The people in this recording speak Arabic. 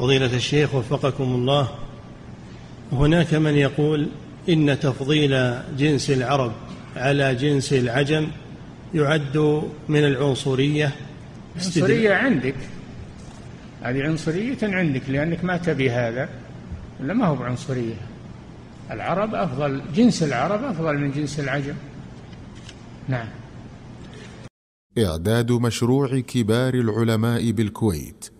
فضيلة الشيخ وفقكم الله هناك من يقول إن تفضيل جنس العرب على جنس العجم يعد من العنصرية. عنصرية عندك هذه عنصرية عندك لأنك ما تبي هذا ولا ما هو بعنصرية. العرب أفضل جنس العرب أفضل من جنس العجم. نعم. إعداد مشروع كبار العلماء بالكويت.